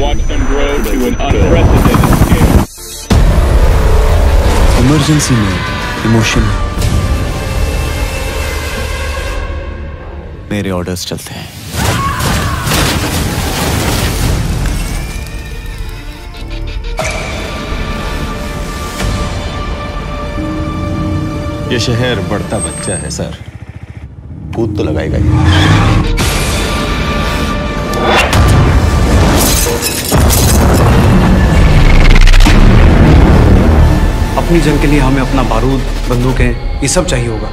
watch them grow to an unprecedented scale. Emergency mode. Emotional. मेरे orders चलते हैं ये शहर बढ़ता बच्चा है सर भूत तो लगाएगा ही अपनी जंग के लिए हमें अपना बारूद बंदूकें ये सब चाहिए होगा।